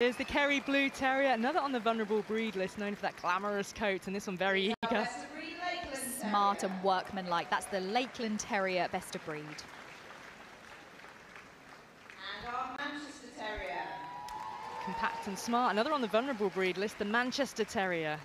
There's the Kerry Blue Terrier, another on the vulnerable breed list, known for that glamorous coat, and this one very eager. Smart and workmanlike. That's the Lakeland Terrier best of breed. And our Manchester Terrier. Compact and smart, another on the vulnerable breed list, the Manchester Terrier.